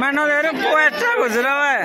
मैंने तेरे को अच्छा गुजरा है।